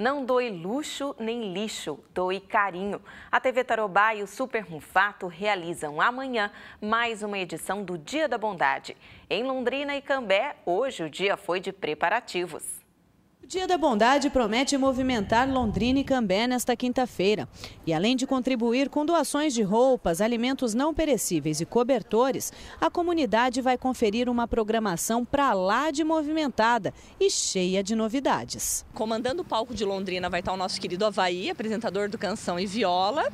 Não doe luxo nem lixo, doe carinho. A TV Tarobá e o Super Mufato realizam amanhã mais uma edição do Dia da Bondade. Em Londrina e Cambé, hoje o dia foi de preparativos. Dia da Bondade promete movimentar Londrina e Cambé nesta quinta-feira. E além de contribuir com doações de roupas, alimentos não perecíveis e cobertores, a comunidade vai conferir uma programação para lá de movimentada e cheia de novidades. Comandando o palco de Londrina vai estar o nosso querido Havaí, apresentador do Canção e Viola.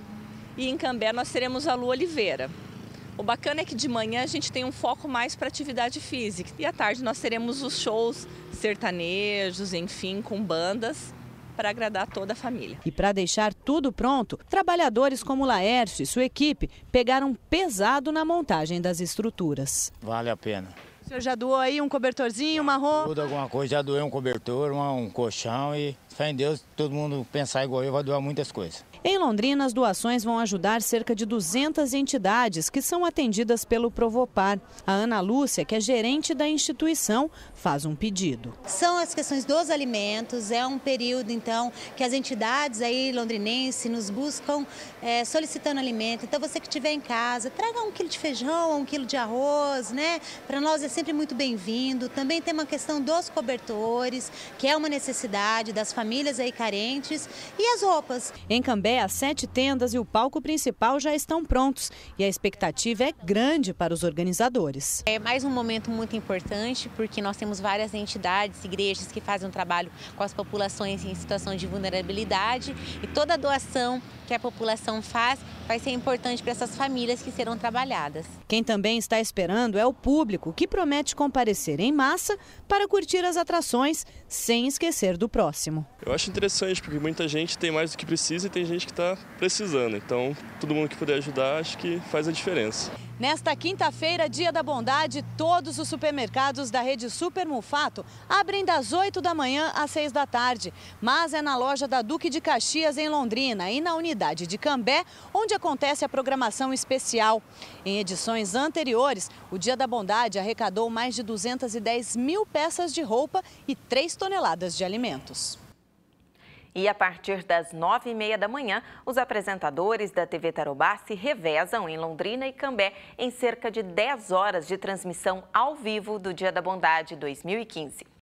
E em Cambé nós teremos a Lu Oliveira, o bacana é que de manhã a gente tem um foco mais para atividade física e à tarde nós teremos os shows sertanejos, enfim, com bandas para agradar toda a família. E para deixar tudo pronto, trabalhadores como Laércio e sua equipe pegaram pesado na montagem das estruturas. Vale a pena. O senhor já doou aí um cobertorzinho, uma roupa? Tudo, alguma coisa, já doei um cobertor, um colchão e fé em Deus, todo mundo pensar igual eu vai doar muitas coisas. Em Londrina, as doações vão ajudar cerca de 200 entidades que são atendidas pelo Provopar. A Ana Lúcia, que é gerente da instituição, faz um pedido. São as questões dos alimentos, é um período, então, que as entidades aí londrinenses nos buscam é, solicitando alimento. Então, você que estiver em casa, traga um quilo de feijão, um quilo de arroz, né? Para nós é sempre muito bem-vindo. Também tem uma questão dos cobertores, que é uma necessidade das famílias aí carentes, e as roupas. Em Cambé, as sete tendas e o palco principal já estão prontos e a expectativa é grande para os organizadores. É mais um momento muito importante porque nós temos várias entidades, igrejas que fazem um trabalho com as populações em situação de vulnerabilidade e toda a doação que a população faz vai ser importante para essas famílias que serão trabalhadas. Quem também está esperando é o público, que promete comparecer em massa para curtir as atrações sem esquecer do próximo. Eu acho interessante porque muita gente tem mais do que precisa e tem gente que está precisando. Então, todo mundo que puder ajudar, acho que faz a diferença. Nesta quinta-feira, dia da bondade, todos os supermercados da rede Super Mufato abrem das 8 da manhã às 6 da tarde. Mas é na loja da Duque de Caxias, em Londrina, e na unidade de Cambé, onde acontece a programação especial. Em edições anteriores, o Dia da Bondade arrecadou mais de 210 mil peças de roupa e 3 toneladas de alimentos. E a partir das nove e meia da manhã, os apresentadores da TV Tarobá se revezam em Londrina e Cambé em cerca de 10 horas de transmissão ao vivo do Dia da Bondade 2015.